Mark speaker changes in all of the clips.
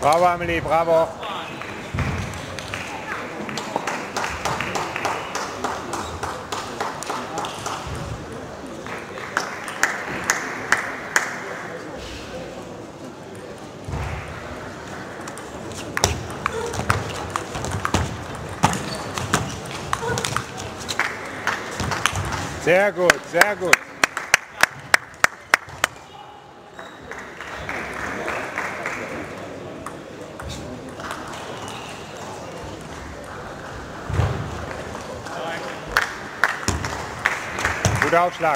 Speaker 1: Bravo, Amelie, bravo. Sehr gut, sehr gut. Guter Aufschlag.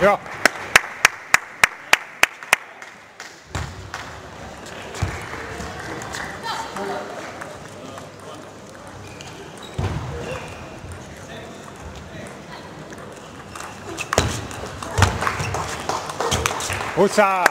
Speaker 1: Ja. Muchas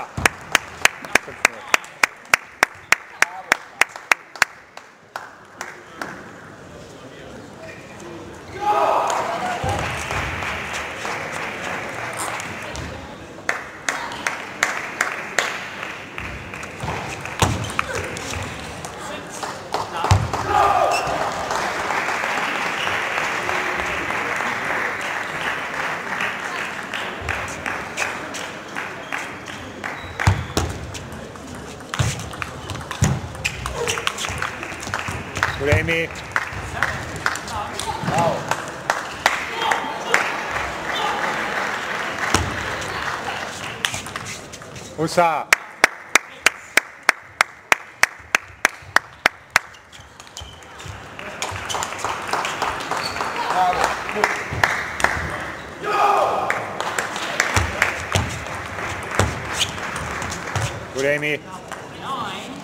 Speaker 1: Good, Amy.
Speaker 2: Wow.
Speaker 1: Usa. Good, Amy. Nine.